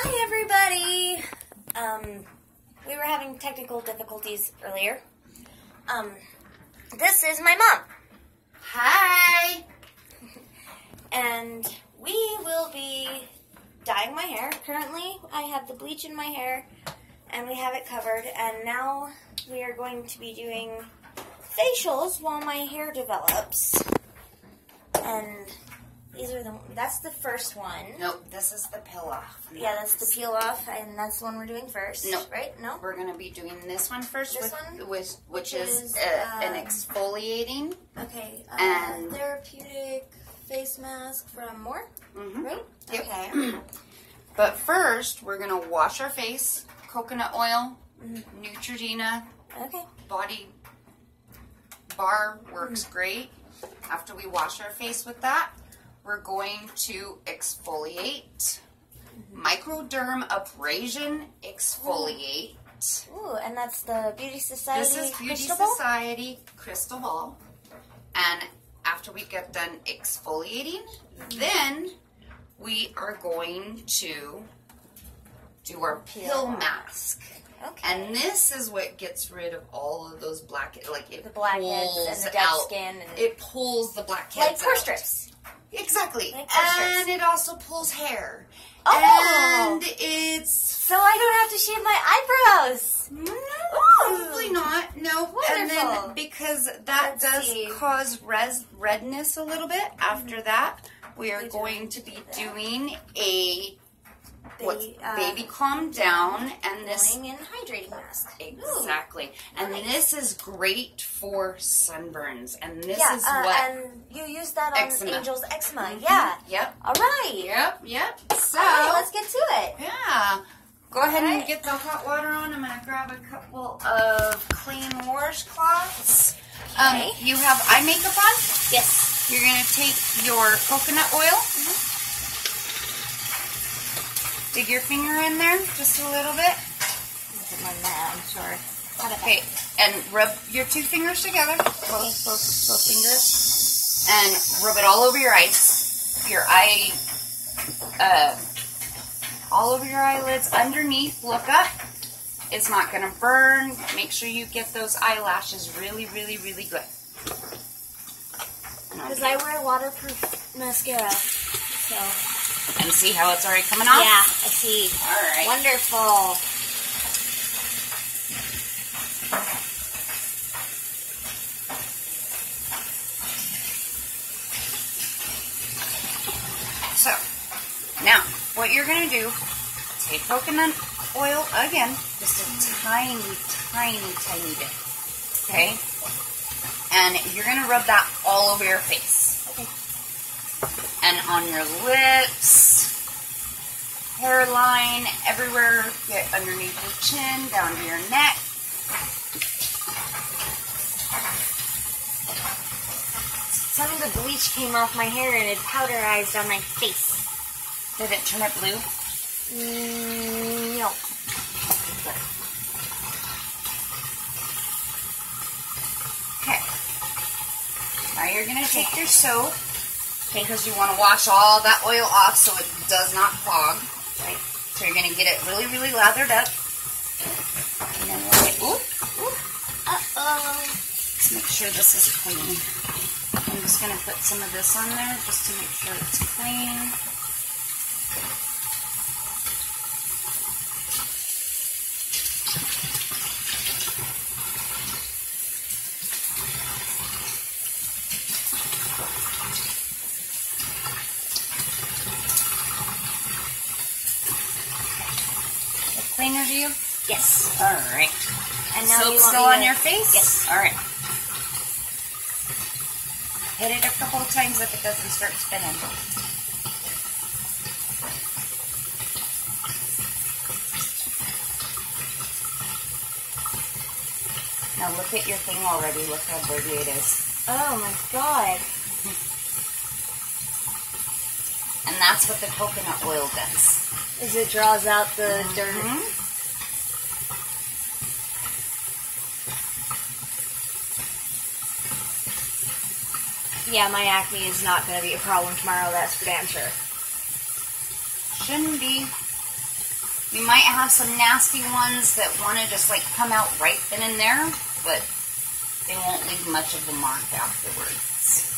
Hi, everybody. Um, we were having technical difficulties earlier. Um, this is my mom, Hi. and we will be dyeing my hair. Currently, I have the bleach in my hair, and we have it covered. And now we are going to be doing facials while my hair develops. And these are the. That's the first one. Nope, this is the peel off. Yeah, that's the peel off, and that's the one we're doing first. No. right? No. We're gonna be doing this one first, This with, one? with which Which is, is, uh, an um, exfoliating. Okay. Uh, And- therapeutic face mask from More, Mhm. right? Yep. Okay. But first, we're gonna wash our face. Coconut oil, Mm-hmm. Neutrogena, okay. body bar works Mm. great. After we wash our face with that, we're going to exfoliate. Microderm abrasion exfoliate. Ooh, and that's the Beauty Society This is Beauty crystal? Society Crystal Ball. And after we get done exfoliating, then we are going to do our Peel pill mask. Okay. And this is what gets rid of all of those black, like it the blackheads pulls and the dead out. skin and It pulls the blackheads like pore strips. Exactly. Like and it also pulls hair. Oh! And it's So I don't have to shave my eyebrows. no, probably not. No. Wonderful. And then because that Let's does see. cause res- redness a little bit. After that, we are We going to be doing a what's Baby, uh, baby calm down and this and hydrating mask. Ooh. exactly. And nice. this is great for sunburns. And this Yeah, is uh, what and you use that on Eczema. Angel's eczema. Yeah. Yep. All right. Yep. Yep. So right, let's get to it. Yeah. Go ahead and get the hot water on. I'm going to grab a couple of clean washcloths. Um, Okay. you have eye makeup on. Yes. You're going to take your coconut oil. Dig your finger in there just a little bit. I'm sure. Okay. And rub your two fingers together. Both, both, both fingers. And rub it all over your eyes. Your eye, uh, all over your eyelids, underneath. Look up. It's not going to burn. Make sure you get those eyelashes really, really, really good. Because I wear waterproof mascara. So. And see how it's already coming off? Yeah, I see. All right. Wonderful. So, now, what you're going to do, take coconut oil again, just a tiny, tiny, tiny bit. Okay? And you're going to rub that all over your face. And on your lips, hairline, everywhere. Get underneath your chin, down to your neck. Some of the bleach came off my hair and it powderized on my face. Did it turn it blue? Mm, no. Okay. Now you're going to take your soap. Okay, because you want to wash all that oil off so it does not clog. Right? So you're going to get it really, really lathered up. And then we'll get, oop, oop. Uh-oh. Let's make sure this is clean. I'm just going to put some of this on there just to make sure it's clean. Look cleaner to you? Yes. All right. And now Soap you still on to- your face? Yes. All right. Hit it a couple of times if it doesn't start spinning. Now look at your thing already. Look how dirty it is. Oh my god. And that's what the coconut oil does. Is it draws out the dirt. Mm-hmm. Yeah, my acne is not going to be a problem tomorrow, that's for damn sure. Shouldn't be. You might have some nasty ones that want to just like come out right then and there, but they won't leave much of a mark afterwards.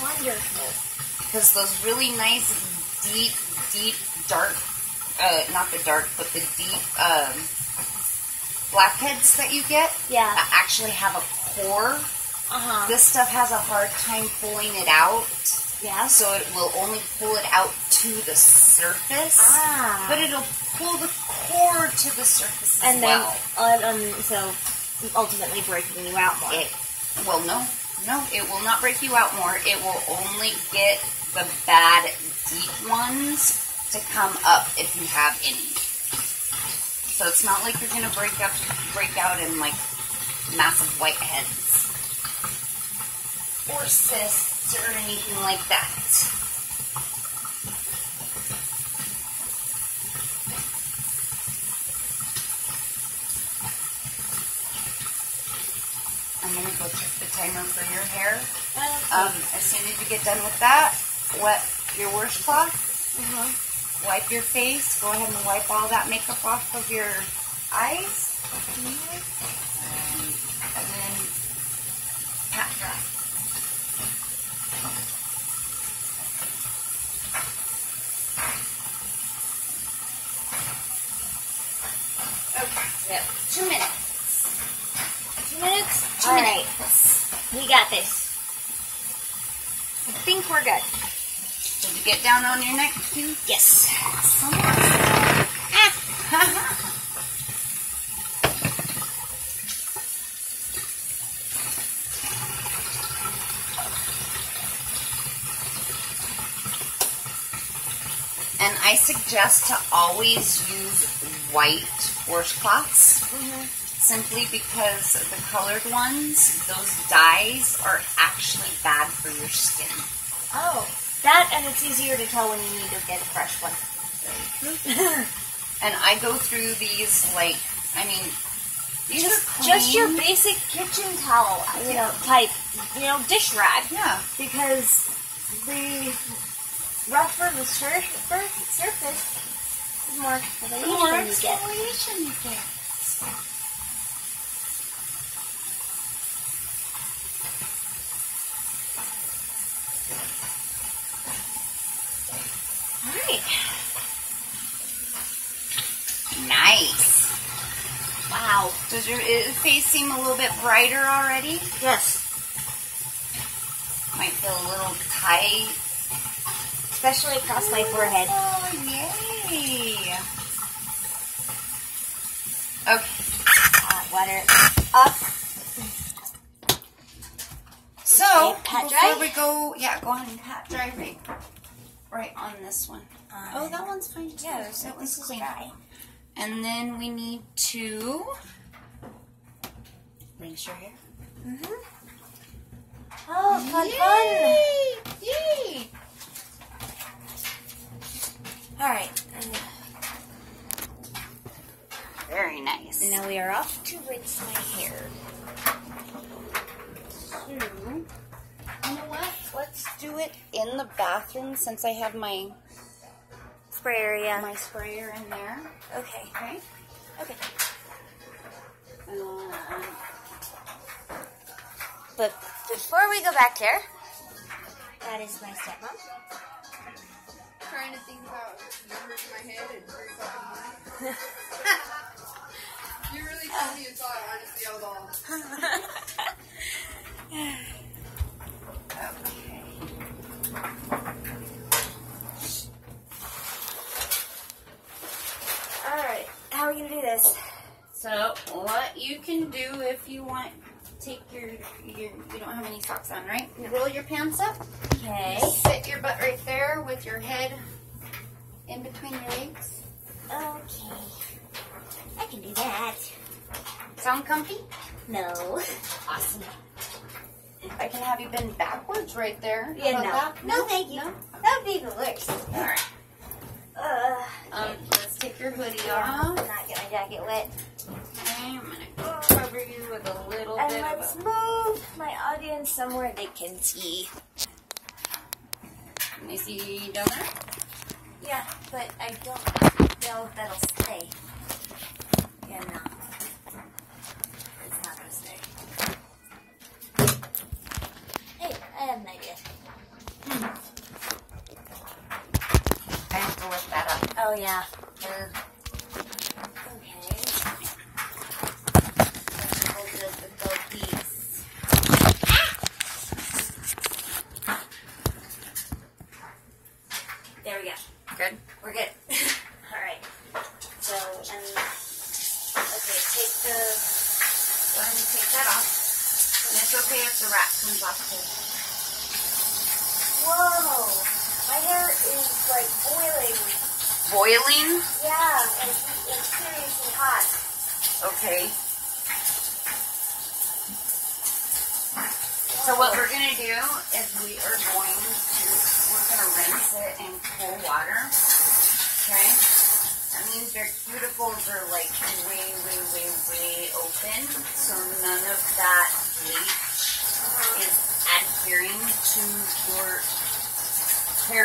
Wonderful. Because those really nice, deep, deep, dark, uh, not the dark, but the deep um, blackheads that you get Yeah. actually have a core. Uh huh. This stuff has a hard time pulling it out, Yeah. so it will only pull it out to the surface. Ah. But it'll pull the core to the surface as and then, well. um, so ultimately breaking you out more. It, well, no, no, it will not break you out more. It will only get the bad, deep ones to come up if you have any. So it's not like you're gonna break up, break out in like massive white heads or cysts or anything like that. I'm gonna go check the timer for your hair. Um, as soon as you get done with that, wet your washcloth, uh-huh. wipe your face, go ahead and wipe all that makeup off of your eyes, and, and then pat dry. Okay, yep, two minutes. Two minutes? Two All minutes. right. We got this. I think we're good. Did you get down on your neck too? Yes. Awesome. Ah. And I suggest to always use white washcloths Mm-hmm. simply because the colored ones, those dyes are actually bad for your skin. Oh, that and it's easier to tell when you need to get a fresh one. And I go through these like, I mean, these just, are just your basic kitchen towel, you know, type, you know, dish rag. Yeah. Because the rougher the sur- surface, the more exfoliation More you get. Exfoliation you get. Alright. Nice. Wow. Does your face seem a little bit brighter already? Yes. Might feel a little tight. Especially across my forehead. Oh, yay. Okay. Hot water up. So, Okay, before dry? we go, yeah, go ahead and pat dry right, right on this one. Oh, that one's fine too. Yeah, so that one's this is clean. dry. And then we need to rinse your hair. Mm-hmm. Oh, fun, fun. Yay! Yay! Alright. Very nice. Now we are off to rinse my hair. you know what? Let's do it in the bathroom since I have my Spray area. my sprayer in there. Okay. Okay. Okay. Um, But before we go back there, that is my stepmom. trying to think about numbers in my head and fucking mine. You really told me and thought honestly I was all okay. Alright. How are we gonna do this? So what you can do if you want, take your your you don't have any socks on, right? You roll your pants up. Okay. Sit your butt right there with your head in between your legs. Okay. I can do that. Sound comfy? No. Awesome. I can have you bend backwards right there. Yeah, no. that? No, thank you. No? That would be the worst. All right. Uh, um, let's take your hoodie yeah, off. Not get my jacket wet. Okay, I'm gonna go over you with a little and bit. And let's of a... move my audience somewhere they can see. Can they see down there? Yeah, but I don't know if that'll stay. Yeah, no. It's not gonna stay. Hey, I have an idea. Mm. I have to look that up. Oh, yeah.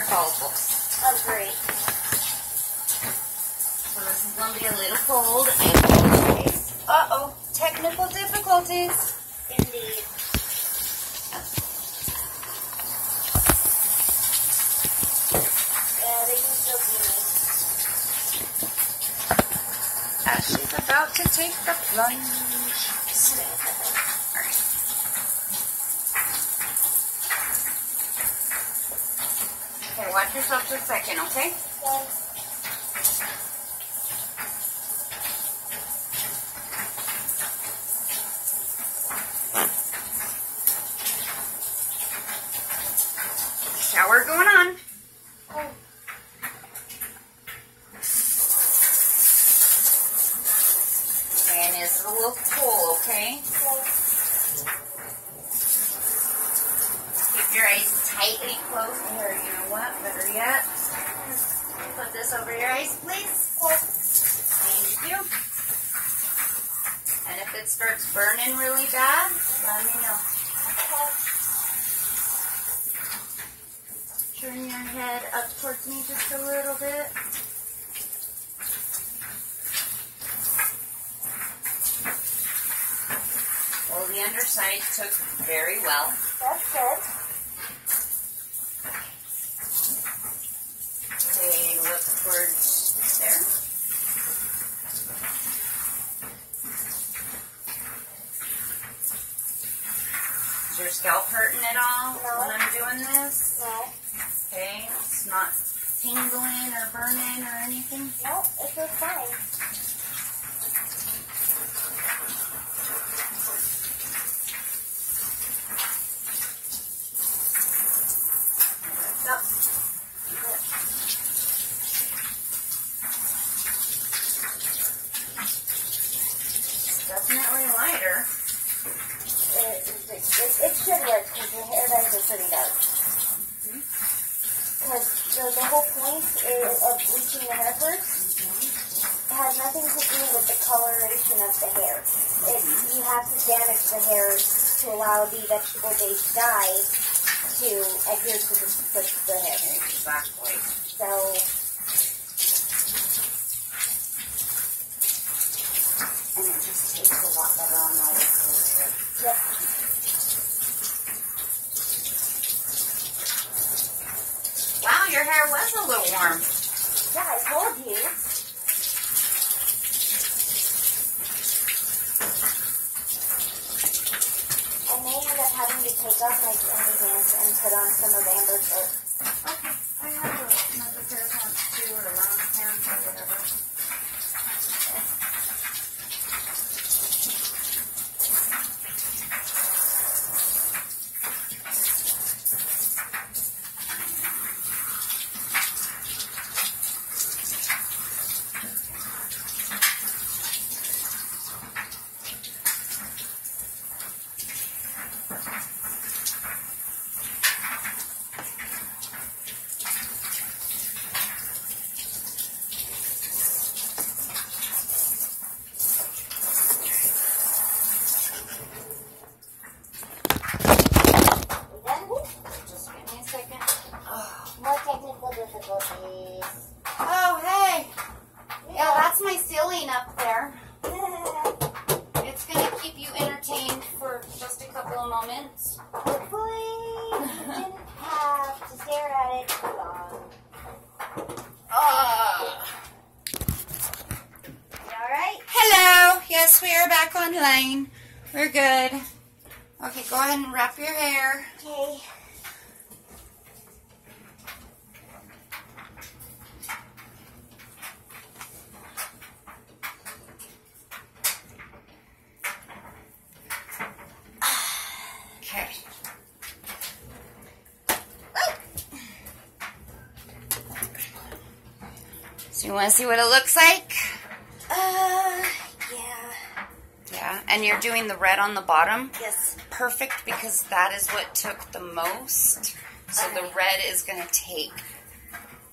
powerful. Agreed. So this is going to be a little cold. Uh-oh, technical difficulties. Indeed. Yeah, they can still see me. Ashley's about to take the plunge. Science took very well. Exactly. So. And it just tastes a lot better on my food. Yep. Wow, your hair was a little warm. Yeah, I told you. I may end up having to take off my skinny pants and put on some of Amber's So you want to see what it looks like? Uh, yeah. Yeah, and you're doing the red on the bottom. Yes. Perfect because that is what took the most. So the red is going to take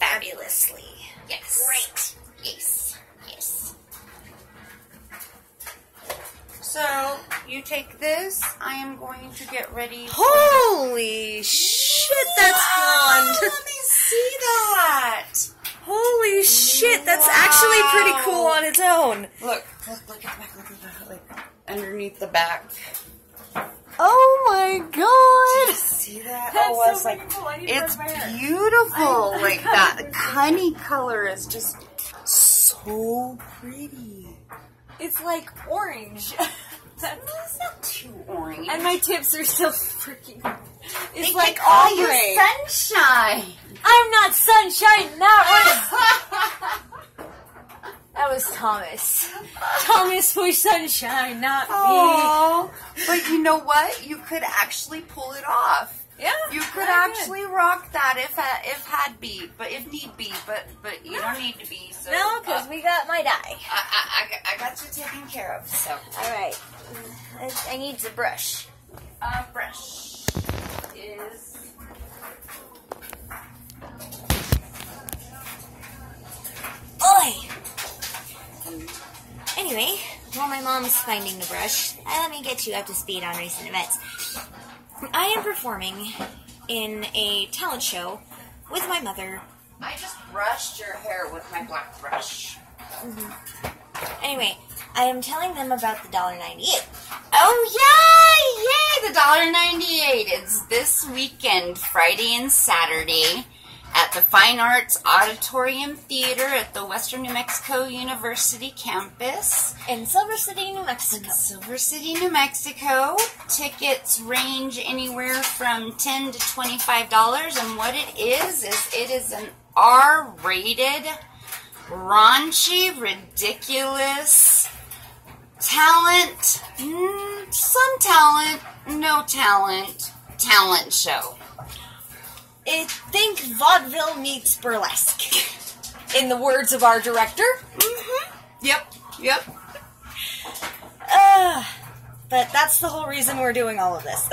fabulously. Yes. Great. Yes. Yes. So you take this. I am going to get ready. Holy shit, that's Wow, blonde. Let me see that. Holy shit, that's actually pretty cool on its own. Look, look, look at the back. Look at the back. Look. Underneath the back. Oh my god. See that? That's oh, so it's like freaking cool. I need it's brush my hair. beautiful. Like that the honey color is just so pretty. It's like orange. It's not too orange. and my tips are still freaking. It's They like all call ombre. you sunshine. I'm not sunshine. That was that was Thomas. Thomas for sunshine, not me. Oh, but you know what? You could actually pull it off. Yeah, You could actually rock that if uh, if had be, but if need be, but but you don't need to be. So No, because uh, we got my dye. I, I, I got- you taken care of. So All right, I, I need to brush. uh, brush is Oi! Anyway, while my mom's finding the brush, let me get you up to speed on recent events. I am performing in a talent show with my mother. I just brushed your hair with my black brush. Mm-hmm. Anyway, I am telling them about the dollar ninety-eight. Oh yay! Yay! The dollar ninety eight. It's this weekend, Friday and Saturday, at the Fine Arts Auditorium Theater at the Western New Mexico University campus in Silver City, New in Mexico. Silver City, New Mexico. Tickets range anywhere from ten to twenty five dollars, and what it is is it is an R rated, raunchy, ridiculous talent, mm, some talent, no talent, talent show. I think vaudeville meets burlesque. In the words of our director, Mm-hmm. Yep, yep. Uh, but that's the whole reason we're doing all of this.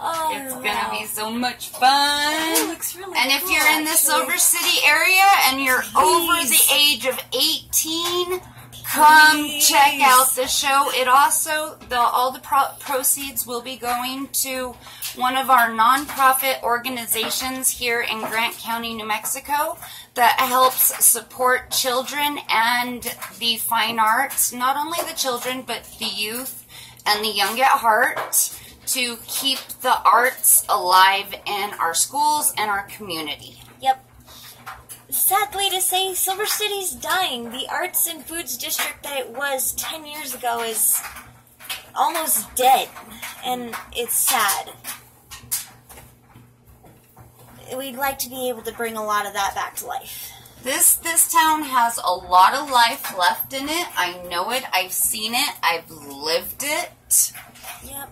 Oh, It's wow. gonna be so much fun. It looks really And if cool, you're in the actually. Silver City area and you're over the age of 18, come Please. check out the show. It also the all the pro- proceeds will be going to one of our nonprofit organizations here in Grant County, New Mexico that helps support children and the fine arts, not only the children but the youth and the young at heart to keep the arts alive in our schools and our community. Yep. Sadly to say, Silver City's dying. The arts and foods district that it was 10 years ago is almost dead. And it's sad. We'd like to be able to bring a lot of that back to life. This this town has a lot of life left in it. I know it. I've seen it. I've lived it. Yep.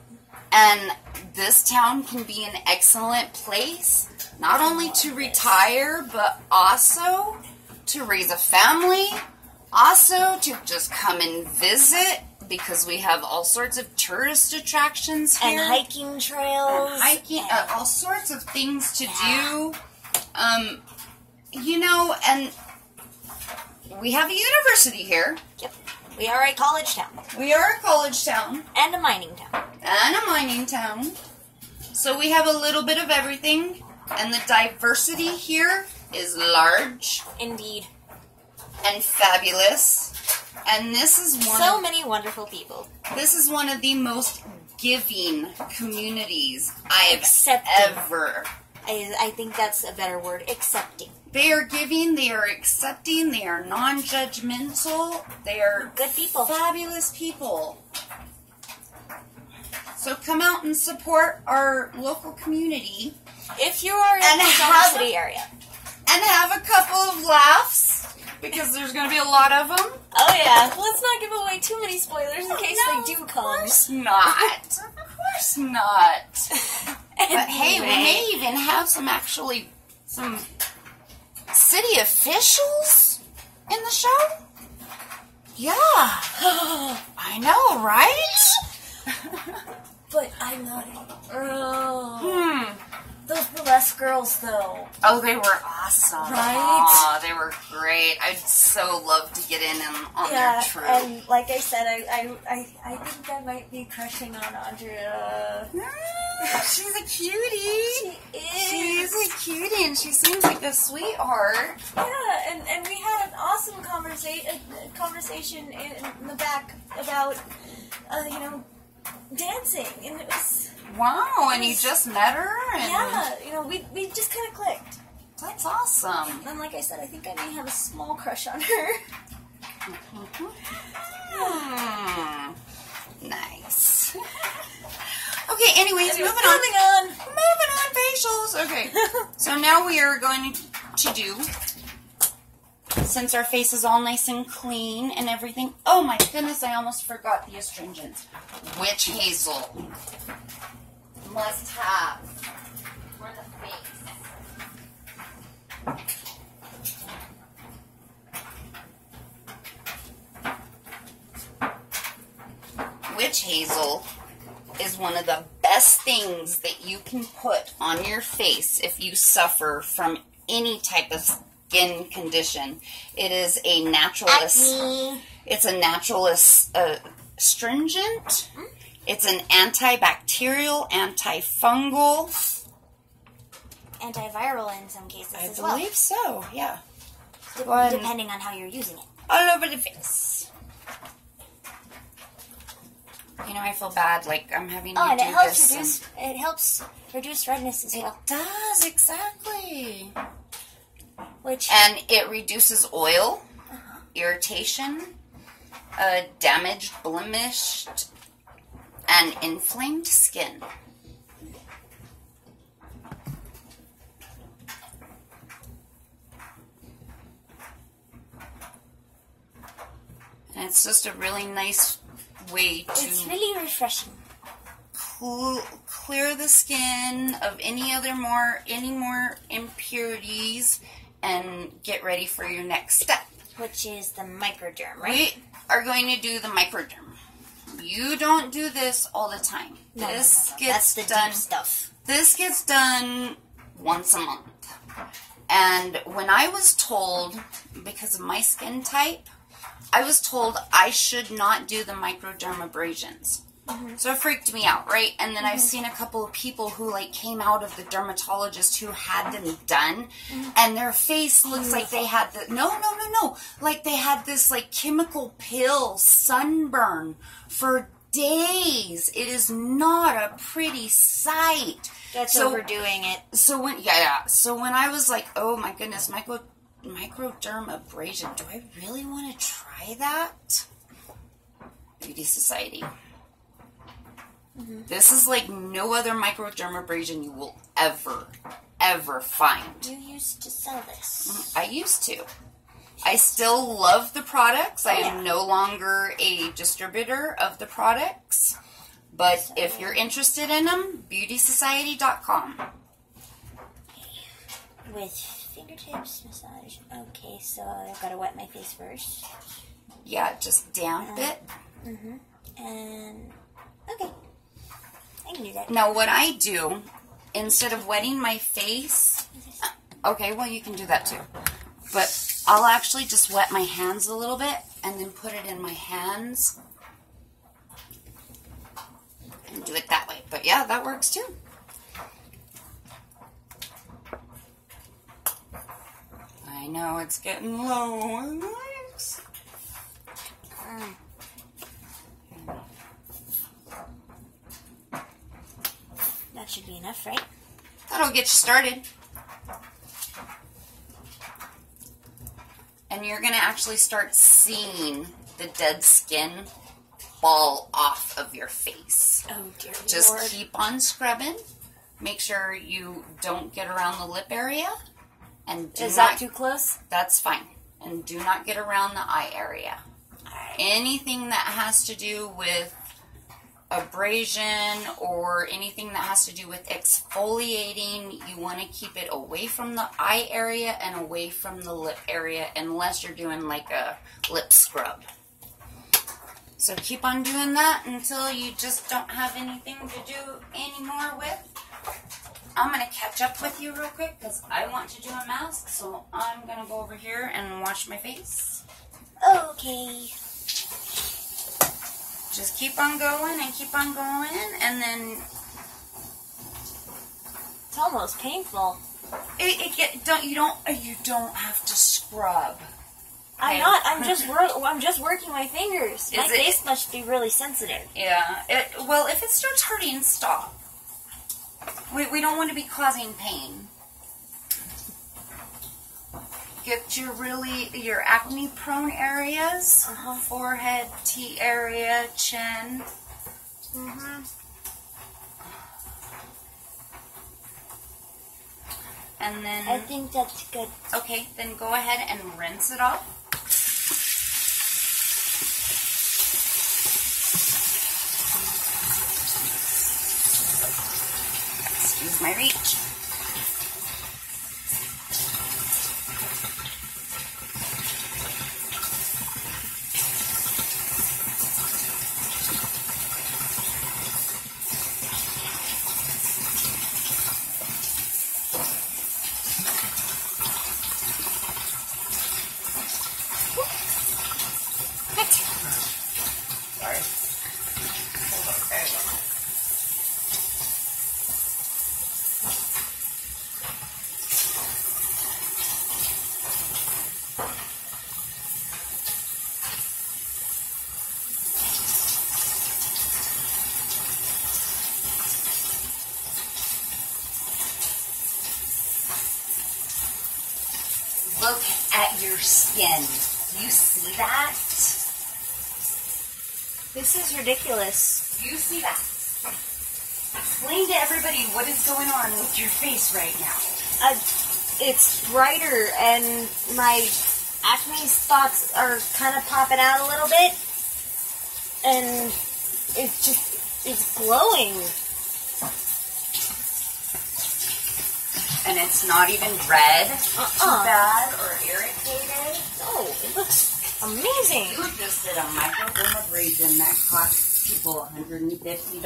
And this town can be an excellent place, not only to retire, but also to raise a family, also to just come and visit because we have all sorts of tourist attractions here. And hiking trails. And hiking, uh, all sorts of things to do. Um, you know, and we have a university here. Yep. We are a college town. We are a college town And a mining town. and a mining town. So we have a little bit of everything, and the diversity here is large. Indeed. and fabulous. And this is one So of, many wonderful people. this is one of the most giving communities I have Accepting. ever. I, I think that's a better word. Accepting. They are giving, they are accepting, they are non-judgmental, they are Good people. fabulous people. So come out and support our local community If you are in And the have- City area. and have a couple of laughs because there's going to be a lot of them. Oh yeah. Let's not give away too many spoilers in case No, they do come. Of course not. of course not. But hey, we may even have some actually some city officials in the show. Yeah, I know, right? But I'm not girl. Hmm. Those burlesque girls, though. Oh, they were awesome. Right? Aw, they were great. I'd so love to get in and on yeah, their troupe. and like I said, I, I, I, I think I might be crushing on Andrea. Ah, She's a cutie. She is. She's a cutie, and she seems like a sweetheart. Yeah, and, and we had an awesome conversation conversation in, in the back about, uh, you know, dancing, and it was Wow, and you just met her? And yeah, you know, we we just kind of clicked. That's awesome. And like I said, I think I may have a small crush on her. Hmm. Nice. Okay, anyways, moving on. Moving on. Moving on, facials. Okay. So now we are going to do, since our face is all nice and clean and everything. Oh my goodness, I almost forgot the astringent. Witch hazel. Must have for the face. Witch hazel is one of the best things that you can put on your face if you suffer from any type of skin condition. It is a naturalist. Acne. It's a naturalist uh, astringent. It's an antibacterial, antifungal. Antiviral in some cases I as well. I believe so. Yeah, de- ahead. depending on how you're using it. all over the face. You know, I feel bad. Like I'm having to Oh, and do it helps this. reduce it helps reduce redness as and- well. It does exactly. Which and it reduces oil, irritation, uh, damaged, blemished, and inflamed skin. And it's just a really nice way to it's really refreshing. cool, clear the skin of any other more any more impurities and get ready for your next step. Which is the microderm, right? We are going to do the microderm. You don't do this all the time. No, this no, no. gets That's the done. deep stuff. This gets done once a month. And when I was told, because of my skin type, I was told I should not do the microdermabrasions. Mm-hmm. So it freaked me out, right? And then I've mm-hmm. seen a couple of people who like came out of the dermatologist who had them done, mm-hmm. and their face looks like they had the no, no, no, no, like they had this like chemical pill sunburn for days. It is not a pretty sight. That's So- overdoing it. So when yeah, yeah. So when I was like, oh my goodness, micro microdermabrasion, do I really want to try that? Beauty Society. Mm-hmm. This is like no other microdermabrasion you will ever, ever find. You used to sell this. Mm, I used to. I still love the products. I Oh, am yeah. no longer a distributor of the products. But if you're interested in them, beautysociety.com. With fingertips massage. Okay, so I've got to wet my face first. Yeah, just damp Uh-huh. it. Mm-hmm. And okay. I. Now, what I do, instead of wetting my face, okay, well, you can do that too. But I'll actually just wet my hands a little bit and then put it in my hands and do it that way. But yeah, that works too. I know it's getting low. folks. Mm. That should be enough, right? That'll get you started. And you're going to actually start seeing the dead skin fall off of your face. Oh dear Just lord. keep on scrubbing. Make sure you don't get around the lip area. And do Is not, that too close? that's fine. And do not get around the eye area. Anything that has to do with abrasion or anything that has to do with exfoliating, you want to keep it away from the eye area and away from the lip area unless you're doing like a lip scrub. So keep on doing that until you just don't have anything to do anymore with. I'm going to catch up with you real quick because I want to do a mask. So I'm going to go over here and wash my face. Okay. Just keep on going and keep on going and then It's almost painful. it, it get don't you don't uh, you don't have to scrub. I'm Okay. not. I'm just. Wor- I'm just working my fingers. my it- face must be really sensitive. Yeah. It, well, if it starts hurting, stop. We, we don't want to be causing pain. Get your really your acne prone areas, Uh-huh. forehead, T area, chin. Mm-hmm. And then I think that's good. Okay, then go ahead and rinse it off. Excuse my reach. Skin. You see that? This is ridiculous. You see that? Explain to everybody what is going on with your face right now. I, it's brighter, and my acne spots are kind of popping out a little bit, and it's just it's glowing. And it's not even red, uh-uh. too Uh-uh. bad, or it looks amazing. You just did a microdermabrasion that cost people $150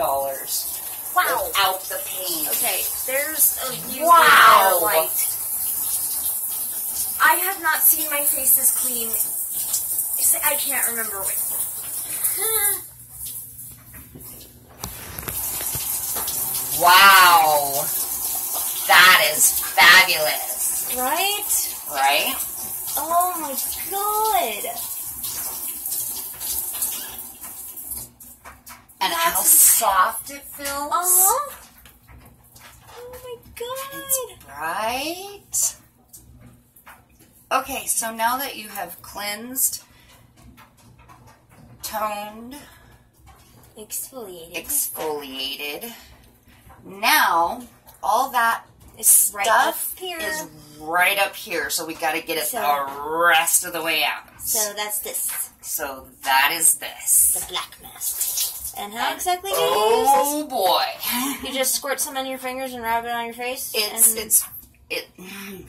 Wow. without the pain. Okay, there's a view Wow. light. I have not seen my face this clean. I can't remember when. Wow. That is fabulous. Right? Right? Oh my god. And how soft it feels. Uh-huh. Oh my god. Right? Okay, so now that you have cleansed, toned, Exfoliated. exfoliated, now all that it's right stuff up here. is right up here, so we got to get it So- the rest of the way out. so that's this, So that is this. the black mask. And how exactly do you Oh boy. use this? You just squirt some on your fingers and rub it on your face. It's and it's it.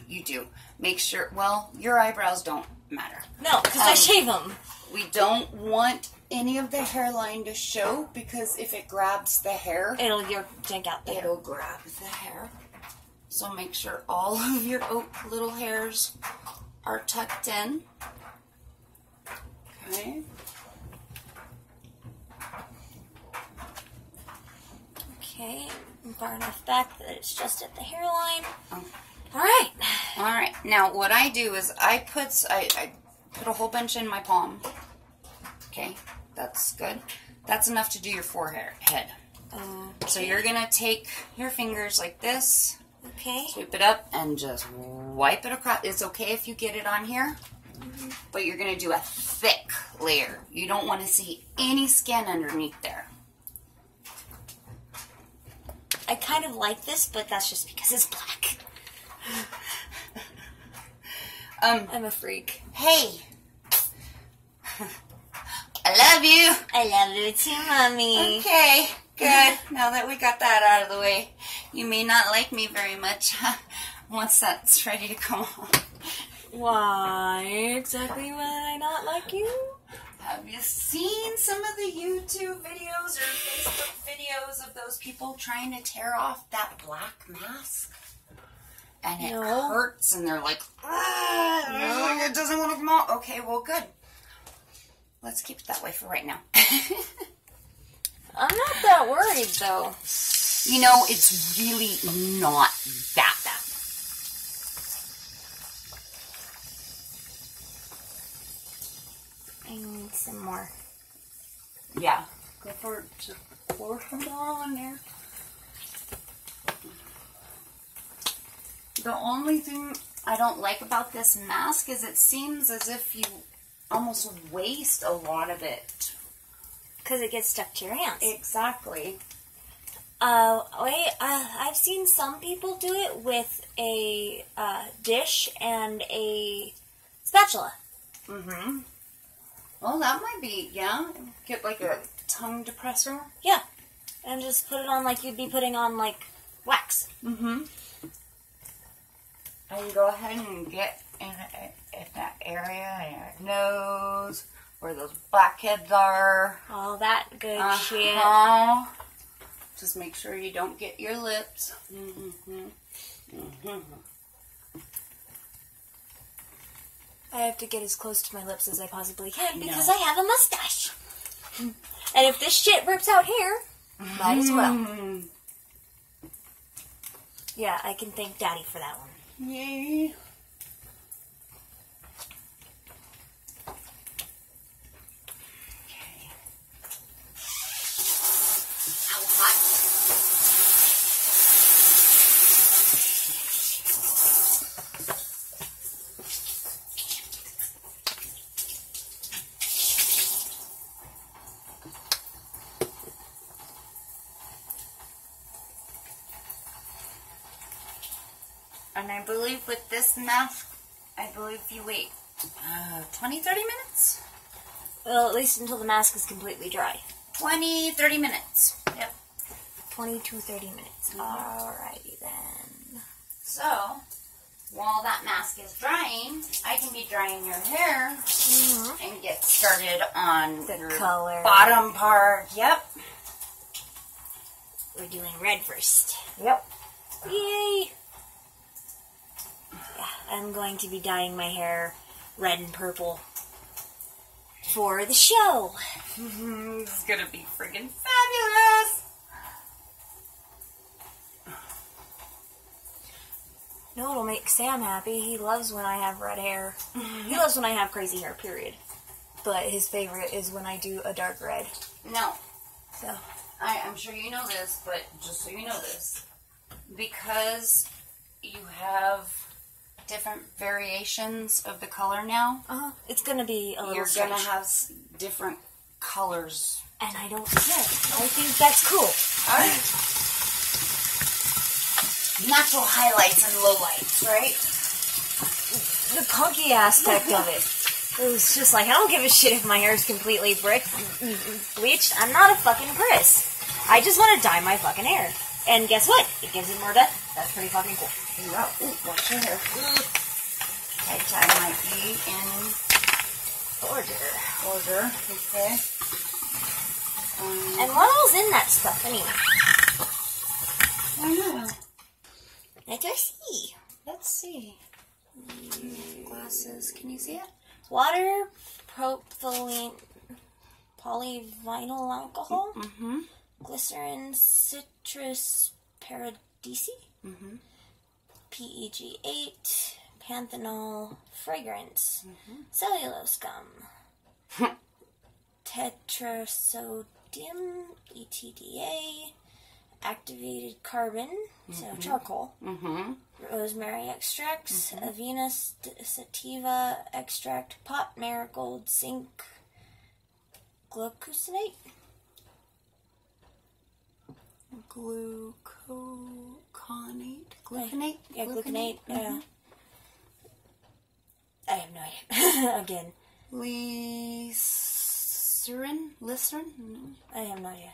You do make sure. Well, your eyebrows don't matter. no, because I um, shave them. We don't want any of the hairline to show because if it grabs the hair, It'll your yank out there. it'll grab the hair. So make sure all of your oak little hairs are tucked in. Okay. Okay, far enough back that it's just at the hairline. Oh. All right. All right. Now, what I do is I put I, I put a whole bunch in my palm. Okay, that's good. That's enough to do your forehead. Head. So you're gonna take your fingers like this, Okay. sweep it up, and just wipe it across. It's okay if you get it on here, but you're gonna do a thick layer. You don't want to see any skin underneath there. I kind of like this, but that's just because it's black. Um, I'm a freak. hey, I love you. I love you too, mommy. Okay, good. Now that we got that out of the way, you may not like me very much once that's ready to come off. Why exactly would I not like you? Have you seen some of the YouTube videos or Facebook videos of those people trying to tear off that black mask? And it No. hurts, and they're like, ah, it doesn't want to come off. Okay, well, good. Let's keep it that way for right now. I'm not that worried though. you know, it's really not that bad. I need some more. Yeah. Go for it. Just pour some more on there. The only thing I don't like about this mask is it seems as if you almost waste a lot of it. Because it gets stuck to your hands. Exactly. Uh, wait, uh, I've seen some people do it with a uh, dish and a spatula. Mm-hmm. Well, that might be, yeah. Get like a tongue depressor. Yeah. And just put it on like you'd be putting on like wax. Mm-hmm. And go ahead and get in, in that area, in your nose, where those blackheads are. All that good shit. Uh-huh. Just make sure you don't get your lips. Mm-hmm. Mm-hmm. I have to get as close to my lips as I possibly can No. because I have a mustache. and if this shit rips out hair, might as well. Yeah, I can thank Daddy for that one. Yay. I believe you wait uh, 20, 30 minutes? Well, at least until the mask is completely dry. 20, 30 minutes. Yep. 20 to 30 minutes. Alrighty then. So, while that mask is drying, I can be drying your hair and get started on The your color. bottom part. Yep. We're doing red first. Yep. Yay! I'm going to be dyeing my hair red and purple for the show. this is gonna be friggin' fabulous. No, it'll make Sam happy. He loves when I have red hair. he loves when I have crazy hair, period. But his favorite is when I do a dark red. No, So, I, I'm sure you know this, but just so you know this, because you have different variations of the color now, uh-huh. it's gonna be a little you're gonna have different colors. and I don't care. I think that's cool. Alright. Natural highlights and lowlights, right? The punky aspect of it. It was just like, I don't give a shit if my hair is completely brick bleached. I'm not a fucking Chris. I just want to dye my fucking hair. And guess what? It gives it more depth. That's pretty fucking cool. Yeah. Ooh, watch your hair. I tie might be in Order. order. Okay. Um, And what all's in that stuff anyway? I don't know. Let us see. Let's see. Glasses. Can you see it? Water, propylene, polyvinyl alcohol, Mm-hmm. Glycerin, citrus paradisi, Mhm. PEG 8, panthenol fragrance, cellulose gum, tetrasodium EDTA, activated carbon, so charcoal, Mm-hmm. rosemary extracts, Avena st- sativa extract, pot marigold, zinc, glucosinate. Gluconate? Uh, gluconate? Yeah, gluconate. Yeah. Uh, mm-hmm. I have no idea. Again? Glycerin? No. I have no idea.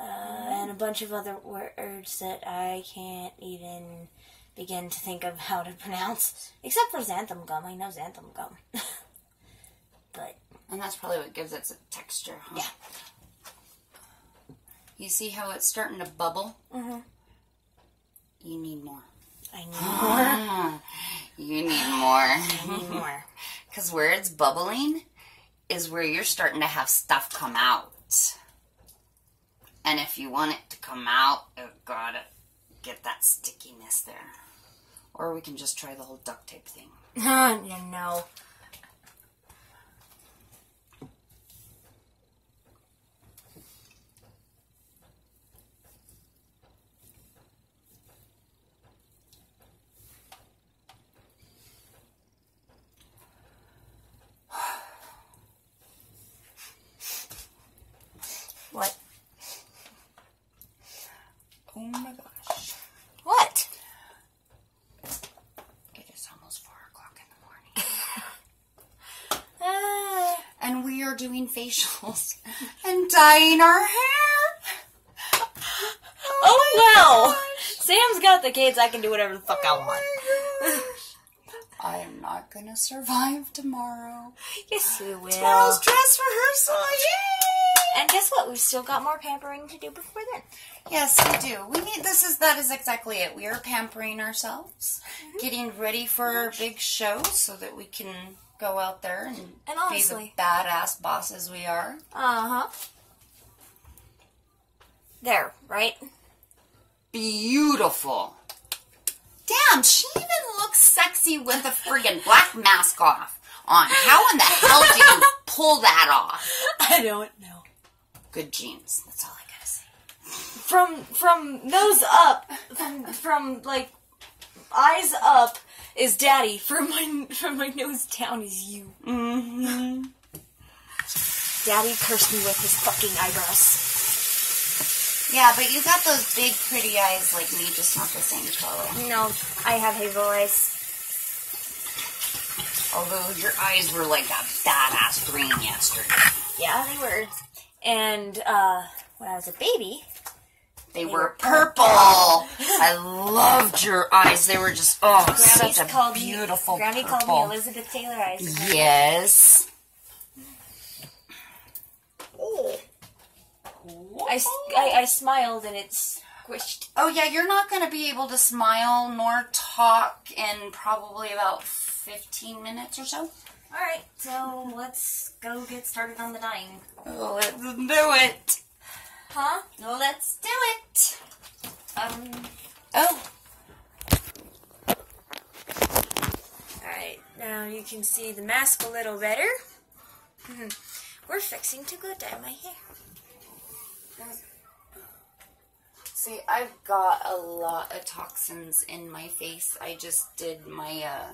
Uh, mm-hmm. and a bunch of other words that I can't even begin to think of how to pronounce, except for xanthan gum. I know xanthan gum, but And that's probably what gives it a texture, huh? Yeah. You see how it's starting to bubble? Mm-hmm. You need more. I need more. You need more. I need more. Because where it's bubbling is where you're starting to have stuff come out. And if you want it to come out, you gotta get that stickiness there. Or we can just try the whole duct tape thing. no. What? Oh my gosh. What? It is almost 4 o'clock in the morning. Ah. and we are doing facials and dyeing our hair. Oh, oh well. Sam's got the kids. I can do whatever the fuck I oh want. I am not gonna survive tomorrow. Yes, you will. Tomorrow's dress rehearsal, yay! And guess what? We've still got more pampering to do before then. Yes, we do. We need this is that is exactly it. We are pampering ourselves, mm-hmm. getting ready for our big show so that we can go out there and, And be the badass bosses we are. Uh huh. There, right? Beautiful. Damn, she even looks sexy with a friggin' black mask off on. How in the hell do you pull that off? I don't know. Good genes. That's all I gotta say. From from nose up, from from like eyes up is daddy. From my from my nose down is you. Mm-hmm. Daddy cursed me with his fucking eyebrows. Yeah, but you got those big, pretty eyes like me, just not the same color. No, I have hazel eyes. Although your eyes were like a badass green yesterday. Yeah, they were. And uh, when I was a baby, They were purple. I loved your eyes. They were just oh, Grammy's such a beautiful me. Grammy purple. called me Elizabeth Taylor eyes. Yes. Oh. I I smiled and it squished. Oh yeah, you're not going to be able to smile nor talk in probably about 15 minutes or so. All right, so let's go get started on the dyeing. Let's do it. Huh? Let's do it. Um. Oh, All right, now you can see the mask a little better. We're fixing to go dye my hair. See, I've got a lot of toxins in my face. I just did my uh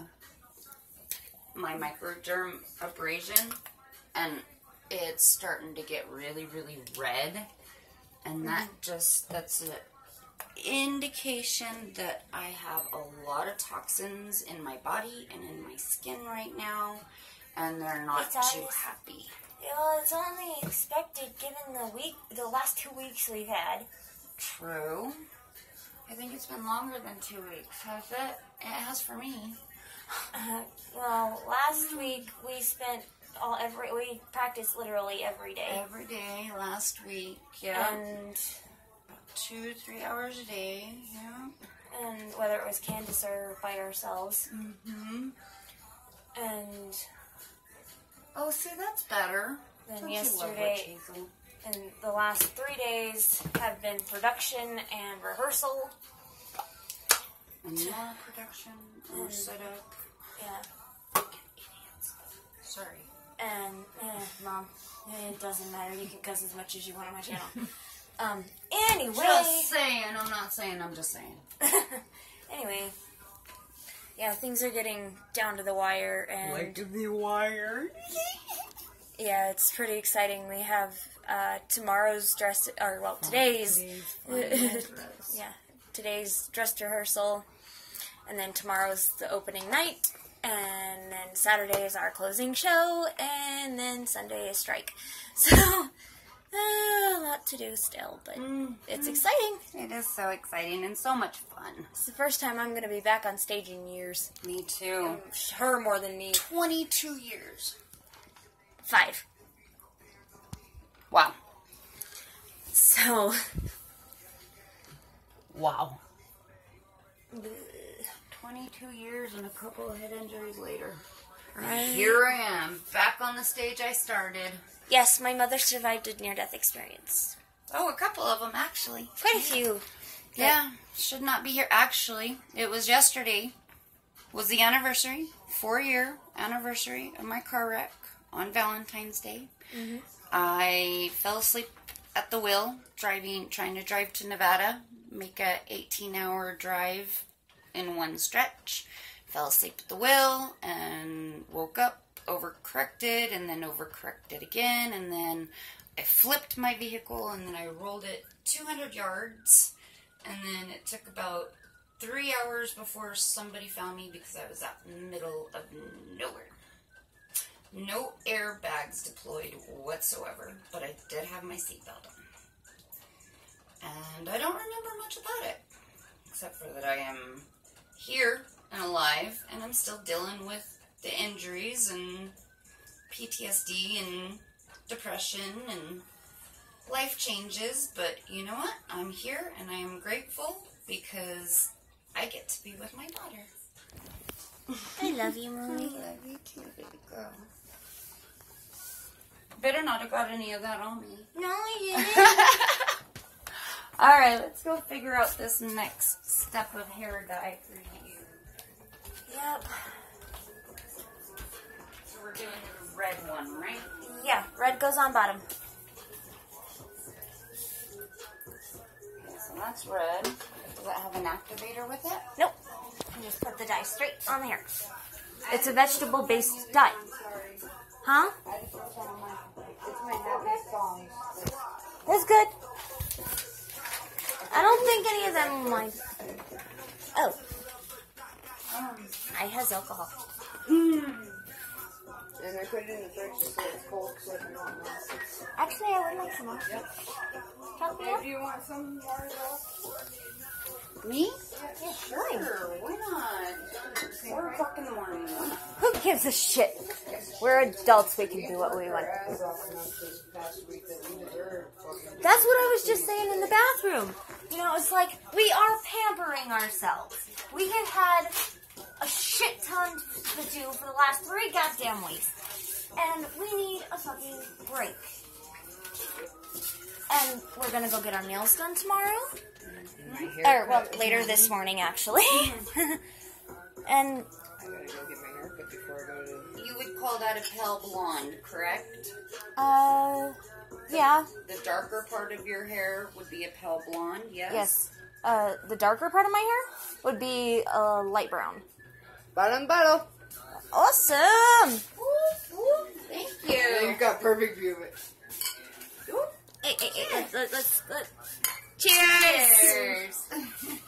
my microderm abrasion and it's starting to get really really red and that just that's an indication that I have a lot of toxins in my body and in my skin right now and they're not It's too always- happy. Well, it's only expected given the week, the last two weeks we've had. True. I think it's been longer than two weeks, has it? It has for me. Uh, well, last week we spent all every we practiced literally every day, Every day last week, yeah. and two, three hours a day, yeah. and whether it was Candace or by ourselves, Mm-hmm. and Oh, see, that's better. then Don't yesterday and the last three days have been production and rehearsal. And more production, more setup. Yeah. Sorry. And eh, mom, it doesn't matter. You can cuss as much as you want on my channel. um. Anyway. Just saying. I'm not saying. I'm just saying. anyway. Yeah, things are getting down to the wire, and Like the wire. yeah, it's pretty exciting. We have uh, tomorrow's dress, or well, today's, yeah, today's dress rehearsal, and then tomorrow's the opening night, and then Saturday is our closing show, and then Sunday is strike. So uh, a lot to do still, but it's exciting. It is so exciting and so much fun. It's the first time I'm going to be back on stage in years. Me too. Her more than me. 22 years. Five. Wow. So. Wow. 22 years and a couple of head injuries later. Right. Here I am, back on the stage I started. Yes, my mother survived a near death experience. Oh, a couple of them actually. Quite a few. Yeah, should not be here. Actually, it was yesterday. Was the anniversary, four year anniversary of my car wreck on Valentine's Day. Mm-hmm. I fell asleep at the wheel driving, trying to drive to Nevada, make a 18 hour drive in one stretch. Fell asleep at the wheel and woke up, overcorrected, and then overcorrected again, and then I flipped my vehicle and then I rolled it 200 yards, and then it took about three hours before somebody found me because I was out in the middle of nowhere. No airbags deployed whatsoever, but I did have my seatbelt on. And I don't remember much about it, except for that I am here and alive, and I'm still dealing with the injuries and PTSD and depression and life changes. But you know what? I'm here and I am grateful because I get to be with my daughter. I love you, mommy. I love you too, baby girl. Better not have got any of that on me. No, I didn't. All right, let's go figure out this next step of hair dye for you. yep. So we're doing the red one, right? Yeah, red goes on bottom. Okay, so that's red. Does that have an activator with it? Nope. And just put the dye straight on the hair. It's a vegetable based dye. Huh? That's good. I don't think any of them like. Oh, I has alcohol. Mm. And I put it in the fridge so it's cold so I can not mess. Actually, I would like some more. Help me do you want some more though? Me? Yeah, sure. Why not? Four o'clock in the morning. Who gives a shit? We're adults. We can do what we want. Ass off enough this past week that we deserve fucking. That's what I was just saying in the bathroom. You know, it's like we are pampering ourselves. We have had a shit ton to do for the last three goddamn weeks. And we need a fucking break. And we're gonna go get our nails done tomorrow. Or, well, later this morning, actually. and, I gotta go get my haircut before I go to. You would call that a pale blonde, correct? uh, yeah, The darker part of your hair would be a pale blonde, yes? yes. Uh, the darker part of my hair would be uh, light brown. Bottom bottle. Awesome! Thank you. you've got perfect view of it. Hey, hey, hey, let's, let's, let's, let's- cheers! Cheers.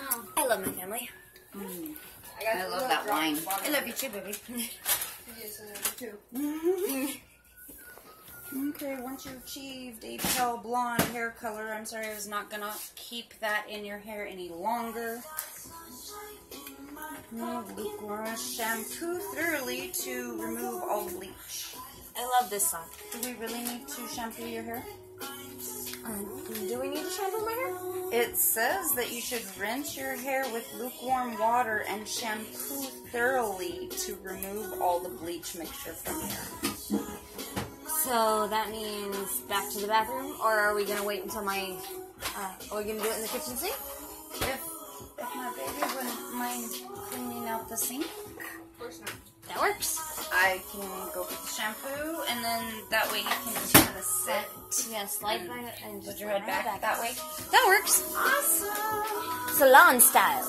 Oh. I love my family. Mm. I love that wine. I love you too, baby. Yes, I do too. Okay, once you've achieved a pale blonde hair color, I'm sorry I was not gonna keep that in your hair any longer. Remove lukewarm shampoo thoroughly to remove all bleach. I love this song. Do we really need to shampoo your hair? Um, do we need to shampoo my hair? It says that you should rinse your hair with lukewarm water and shampoo thoroughly to remove all the bleach mixture from hair. So that means back to the bathroom, or are we gonna wait until my? Uh, are we gonna do it in the kitchen sink? If my baby wouldn't mind cleaning out the sink? Of course not. That works. I can go get the shampoo, and then that way you can just kind of sit. Yeah, slide my and Put just your head my back that way. That works. Awesome. Salon style.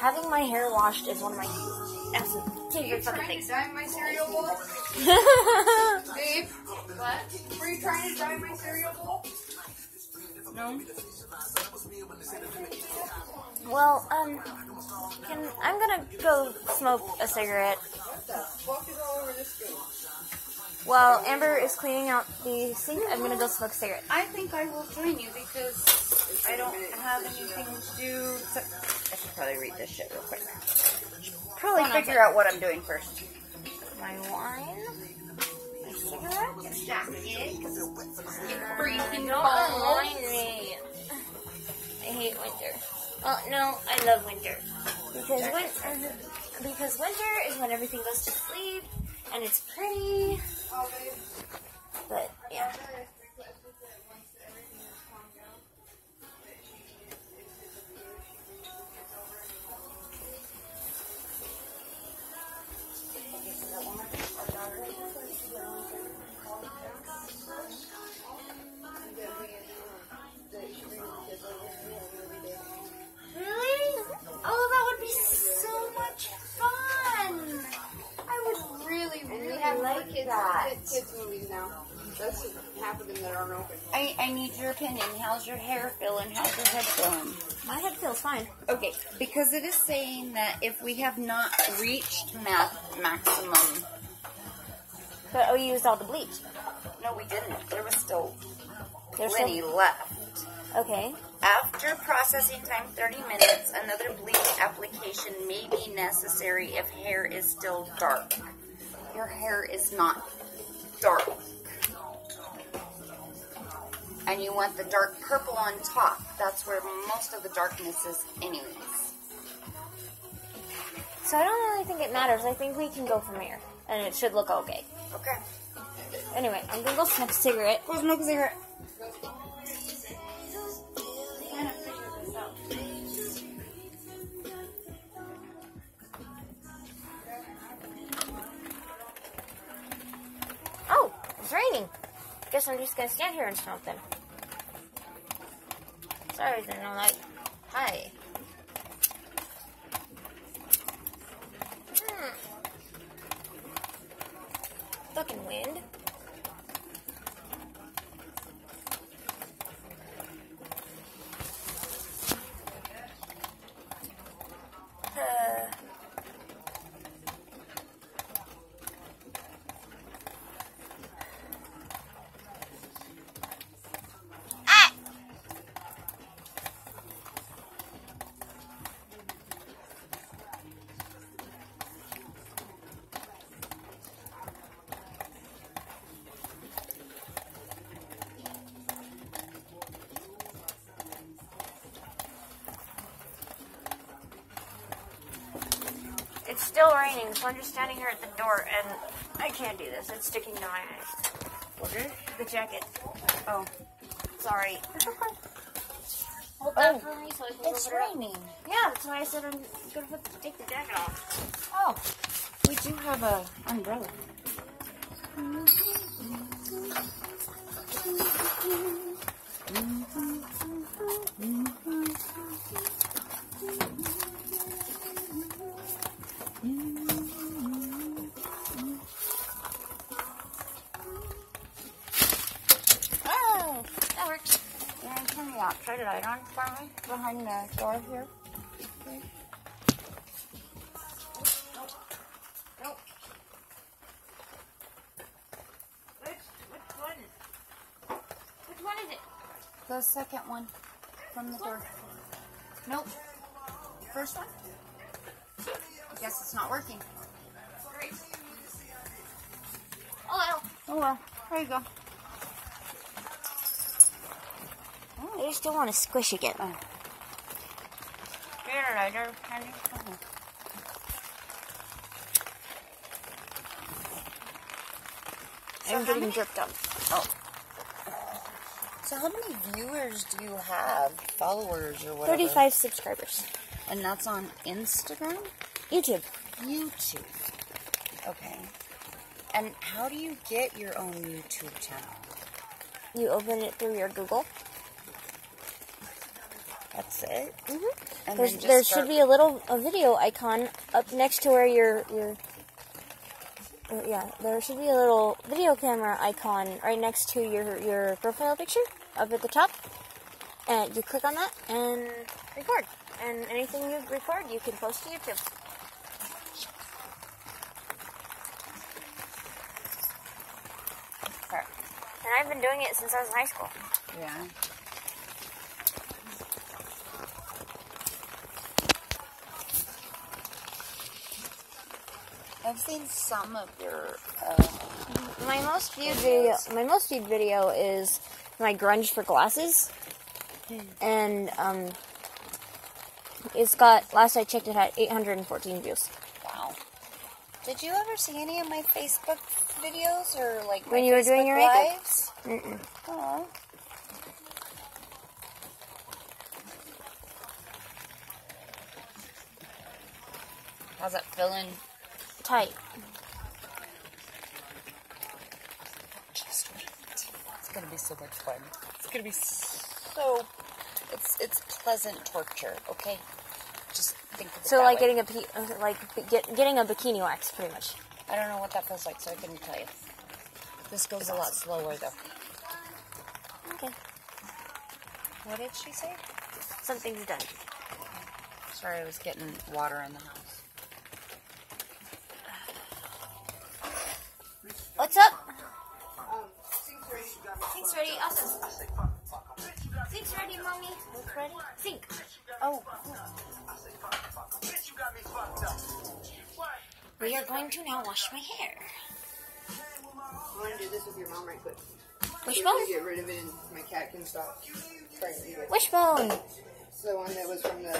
Having my hair washed is one of my absolute Are you favorite fucking trying to things. dye my cereal bowl? Dave? What? Were you trying to dye my cereal bowl? No. well, um, can I'm gonna go smoke a cigarette What the fuck is all over this food? while Amber is cleaning out the sink. I'm gonna go smoke a cigarette. I think I will join you because I don't have anything to do. Except I should probably read this shit real quick. Probably figure out what I'm doing first. My wine, Don't me. I hate winter. Well, no, I love winter because winter because winter is when everything goes to sleep and it's pretty. But yeah. Kids, kids movies now. That's half of them that aren't open. I, I need your opinion. How's your hair feeling? How's your head feeling? My head feels fine. Okay, because it is saying that if we have not reached ma- maximum, But oh, you used all the bleach. no, we didn't. There was still There's plenty some- left. Okay. After processing time 30 minutes, another bleach application may be necessary if hair is still dark. Your hair is not dark. And you want the dark purple on top. That's where most of the darkness is, anyways. So I don't really think it matters. I think we can go from here, and it should look okay. Okay. Anyway, I'm gonna go smoke a cigarette. Go smoke a cigarette. Guess I'm just gonna stand here and smoke them. Sorry, then I'm like, hi. Hmm. Fucking wind. Still raining, so I'm just standing here at the door, and I can't do this. It's sticking to my eyes. What is? The jacket. Oh. Sorry. Hold Oh, that for me so I can It's go put it up. raining. Yeah, that's why I said I'm gonna put, take the jacket off. Oh. We do have a umbrella. 95 behind the door here. Okay. The second one from the door. Nope. First one? I guess it's not working. Oh well. Oh well. There you go. I just don't want to squish again. Oh. Get a lighter, honey. Oh. I'm getting dripped up. Oh. So how many viewers do you have? Followers or whatever? 35 subscribers. And that's on Instagram? YouTube. YouTube. Okay. And how do you get your own YouTube channel? You open it through your Google. That's it? Mm-hmm. There start- should be a little a video icon up next to where your your uh, yeah there should be a little video camera icon right next to your your profile picture up at the top and you click on that and record and anything you record you can post to YouTube and I've been doing it since I was in high school Yeah. I've seen some of your. Uh, my most viewed video my most viewed video is my grunge for glasses and um it's got last I checked it had 814 views wow. Did you ever see any of my Facebook videos or like my When you were doing Facebook your makeup? lives? Mm-mm. Aw. How's that feeling? Tight Just wait. It's gonna be so much fun. It's gonna be so. It's it's pleasant torture. Okay. Just think of it so like way. getting a pe- uh, like get, getting a bikini wax pretty much I don't know what that feels like, so I couldn't tell you. This goes a lot slower though. okay What did she say? something's done Sorry, I was getting water in the house. What's up Um, Sync's ready. You got me Sink's ready awesome Sink's ready mommy Sink's ready Sink Oh, we are going to now wash my hair I want to do this with your mom right quick. wishbone To get rid of it and my cat can stop trying to eat it. wishbone the one that was from the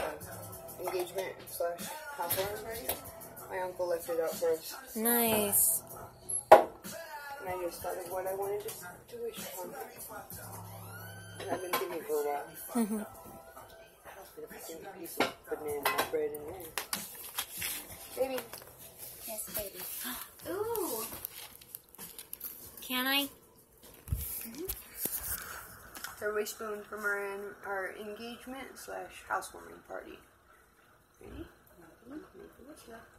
engagement slash housewarming party. My uncle left it out for us. nice And I just thought of what I wanted to, to wish on. And I've been thinking for a while. Mm-hmm. Put a single piece of banana bread in there. Baby. yes, baby. ooh can I Her wishbone from our, an- our engagement slash housewarming party. Ready? Make a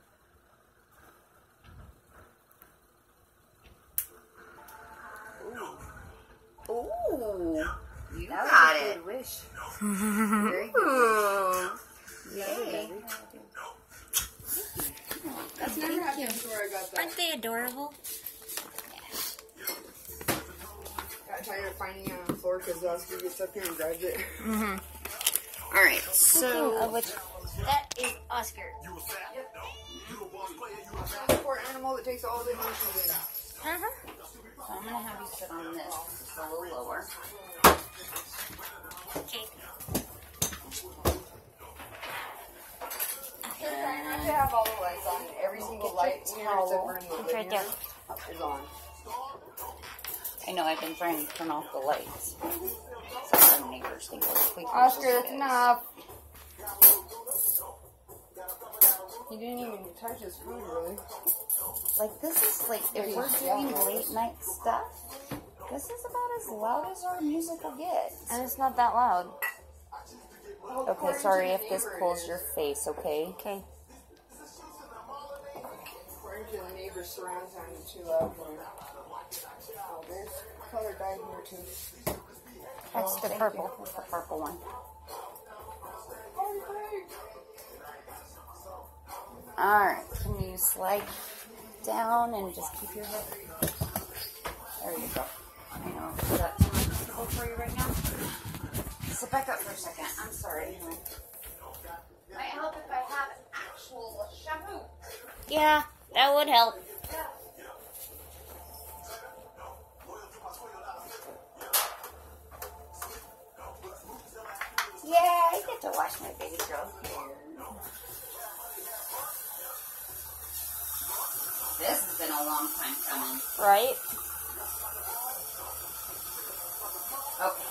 Ooh. Ooh, you That was got a it. good wish. Very good. Ooh. Yay. That's never happened before I got that. aren't they adorable Got tired of finding it on the floor because Oscar gets up here and grabs it. Mhm. All right, Speaking so of which, that is Oscar. Poor animal that takes all the emotions in. Uh-huh. So I'm gonna have you sit on this just a little lower. Okay. Try not to have all the lights on. Every single light here except for in the It's right living is on. I know I've been trying to turn off the lights. So our neighbors think we're. Oscar, that's enough. He didn't even touch his food, really. Like this is like if we're doing late night stuff, this is about as loud as our music will get. And it's not that loud. Okay, sorry if this pulls your face, okay? Okay. According to the neighbor's surround sound is too loud for him. Oh, there's color dye here too. That's the purple. That's the purple one. Alright, can you slide down and just keep your head? There you go. I know. Is that too uncomfortable for you right now? Sit back up for a second. I'm sorry. Might help if I have actual shampoo. Yeah, that would help. Yeah, I get to wash my baby girl hair. This has been a long time coming. Right? Okay.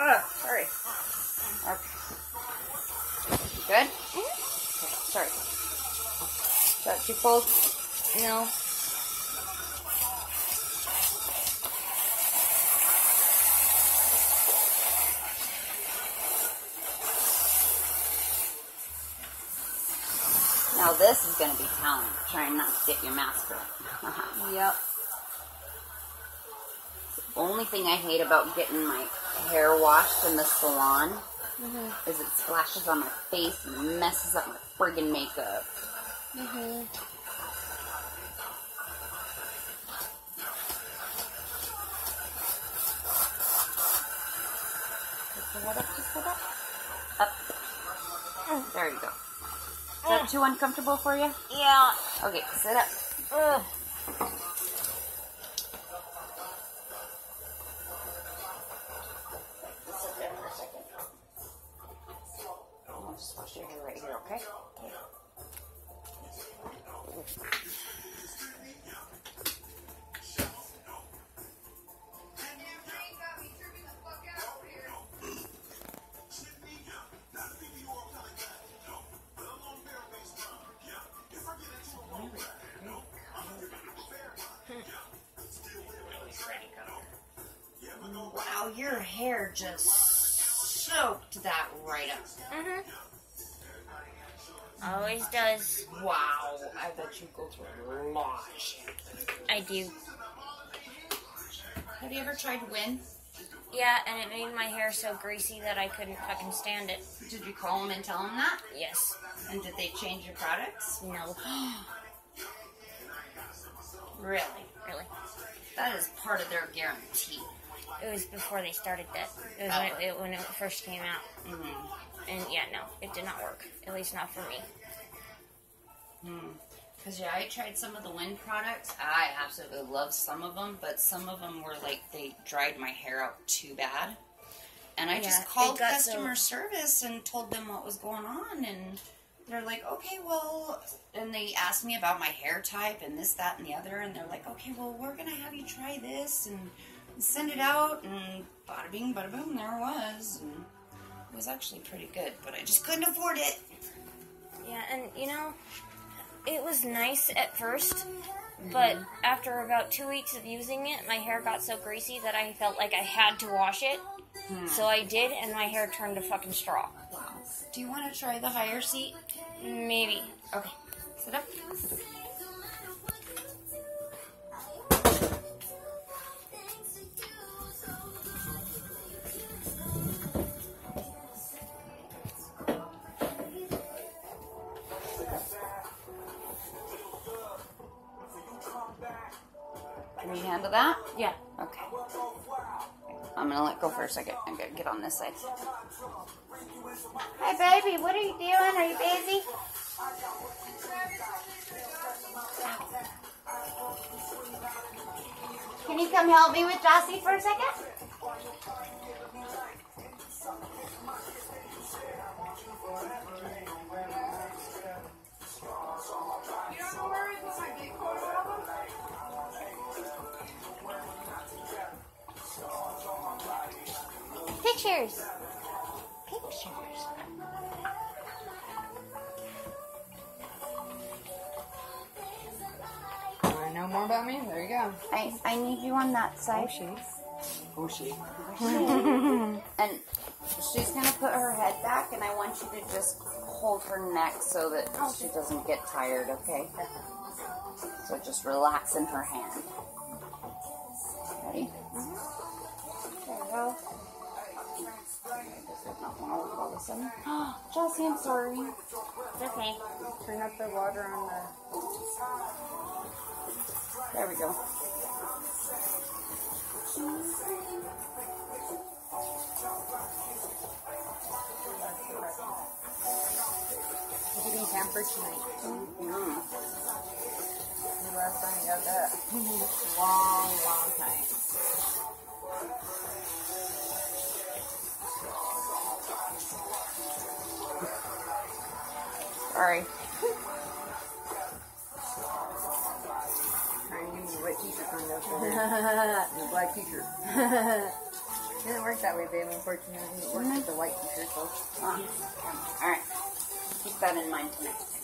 Ugh, sorry. Okay. Good? Okay, sorry. Is that too cold? No. Now this is gonna be talent, trying not to get your mask wet. Yep. Only thing I hate about getting my hair washed in the salon is it splashes on my face and messes up my friggin' makeup. Mm-hmm. Just sit up, just up. Up. There you go. Is that too uncomfortable for you? Yeah. Okay, sit up. Ugh. Sit there for a second. I'll just wash your hair right here, okay? Wow, your hair just soaked that right up. Mhm. Always does. Wow, I bet you go through a lot of. I do. Have you ever tried WEN? Yeah, and it made my hair so greasy that I couldn't fucking stand it. Did you call them and tell them that? Yes. And did they change your products? No. Really? Really. That is part of their guarantee. It was before they started that. It was when it, it- when it first came out. Mm-hmm. And yeah, no, it did not work. At least not for me. Because yeah, I tried some of the WEN products. I absolutely love some of them, but some of them were like they dried my hair out too bad. And I Yeah, just called got so- customer service and told them what was going on, and they're like, "Okay, well," and they asked me about my hair type and this, that, and the other, and they're like, "Okay, well, we're gonna have you try this and send it out," and bada bing, bada boom, there it was. And it was actually pretty good, but I just couldn't afford it. Yeah, and you know, it was nice at first, mm-hmm. but after about two weeks of using it, my hair got so greasy that I felt like I had to wash it. Hmm. So I did, and my hair turned to fucking straw. Wow. Do you want to try the higher seat? Maybe. Okay, sit up. Handle that? Yeah. Okay. I'm gonna let go for a second. I'm gonna get on this side. Hi, baby. What are you doing? Are you busy? Can you come help me with Josie for a second? Pictures. Pictures. I know more about me. There you go. I, I need you on that side. Oh, she. Oh, she. And she's gonna put her head back, and I want you to just hold her neck so that oh, she doesn't get tired, okay? So just relax in her hand. Ready? There want to look all of a sudden. Jesse, I'm sorry. It's okay. Turn up the water on the. There we go. Getting pampered tonight. Mm. The last time we got that. long, long time. Sorry. Trying to give me white t-shirt on there. the black t-shirt. Didn't work that way, babe. Unfortunately, it worked with the white t-shirt. So. Uh, all right. Keep that in mind tonight.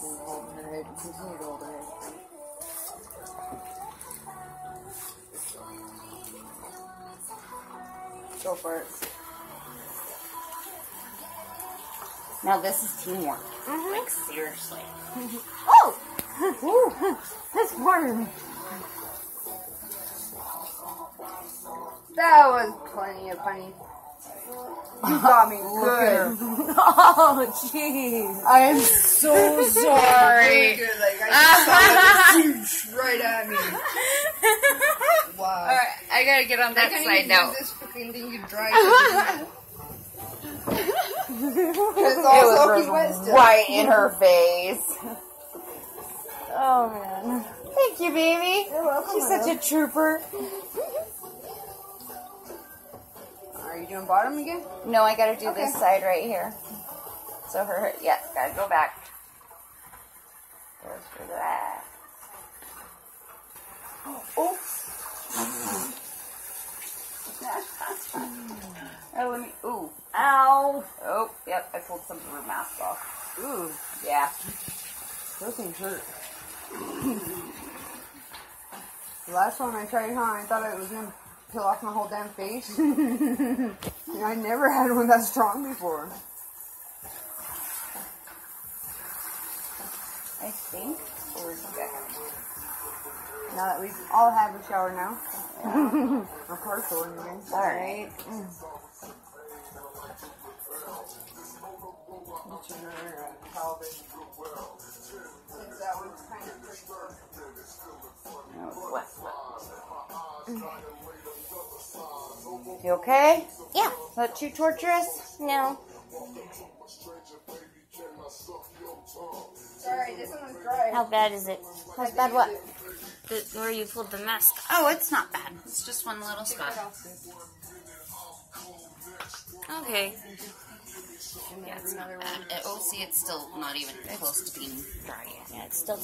Can hold her head. Continue to hold her head. Go for it. Now this is teamwork. Mm-hmm. Like seriously. Oh! Ooh, that's hard. That was plenty of funny. You got me good. Oh, jeez. I am so sorry. good. Like I just saw it right at me. Wow. Alright, I gotta get on that can't side now. use this fucking thing you dry. It's It was soaking wet still. right in her face. Oh, man. Thank you, baby. You're welcome. She's such a trooper. Are you doing bottom again? No, I gotta do this side right here. So her, yeah, gotta go back. Goes for that. Oh. oh, let me. Ooh. Ow. Oh, yep. I pulled some of her mask off. Ooh, Yeah. those things hurt. the last one I tried on, I thought it was gonna peel off my whole damn face. you know, I never had one that strong before. I think. Is that? Now that we've all have a shower now. or partial anyway. All right. Since that one's kind of No, wet, wet. You okay? Yeah. Is that too torturous? No. Sorry, this one was dry. How bad is it? How's bad what? The, where you pulled the mask. Oh, it's not bad. It's just one little spot. Okay. Yeah, it's not bad. Uh, Oh, see, it's still not even close to being dry yet. Yeah, it's still.